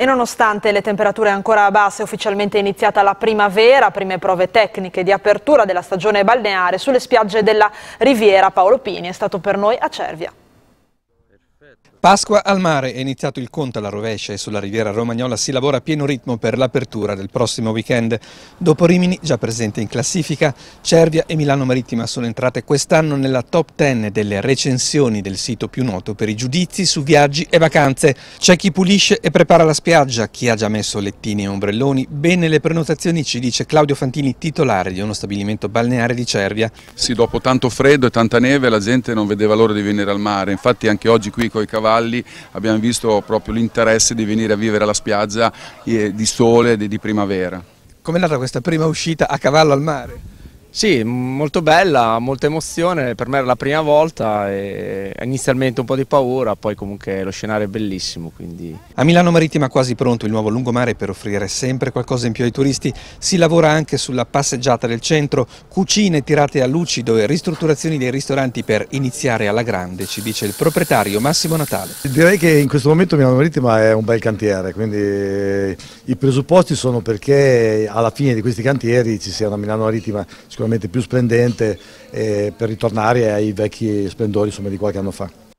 E nonostante le temperature ancora basse, è ufficialmente iniziata la primavera, prime prove tecniche di apertura della stagione balneare sulle spiagge della Riviera. Paolo Pini è stato per noi a Cervia. Pasqua al mare, è iniziato il conto alla rovescia e sulla riviera romagnola si lavora a pieno ritmo per l'apertura del prossimo weekend. Dopo Rimini, già presente in classifica, Cervia e Milano Marittima sono entrate quest'anno nella top 10 delle recensioni del sito più noto per i giudizi su viaggi e vacanze. C'è chi pulisce e prepara la spiaggia, chi ha già messo lettini e ombrelloni. Bene le prenotazioni, ci dice Claudio Fantini, titolare di uno stabilimento balneare di Cervia. Sì, dopo tanto freddo e tanta neve la gente non vedeva l'ora di venire al mare, infatti anche oggi qui con i cavalli abbiamo visto proprio l'interesse di venire a vivere alla spiaggia eh, di sole e di primavera. Com'è andata questa prima uscita a cavallo al mare? Sì, molto bella, molta emozione, per me era la prima volta, inizialmente un po' di paura, poi comunque lo scenario è bellissimo. Quindi... A Milano Marittima quasi pronto il nuovo lungomare per offrire sempre qualcosa in più ai turisti, si lavora anche sulla passeggiata del centro, cucine tirate a lucido e ristrutturazioni dei ristoranti per iniziare alla grande, ci dice il proprietario Massimo Natale. Direi che in questo momento Milano Marittima è un bel cantiere, quindi i presupposti sono perché alla fine di questi cantieri ci sia una Milano Marittima sicuramente più splendente eh, per ritornare ai vecchi splendori insomma, di qualche anno fa.